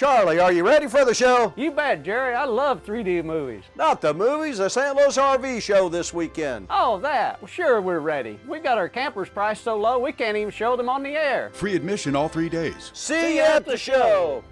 Charlie, are you ready for the show? You bet, Jerry. I love 3D movies. Not the movies, the St. Louis RV show this weekend. Oh, that. Well, sure, we're ready. We got our campers priced so low we can't even show them on the air. Free admission all three days. See you at the show.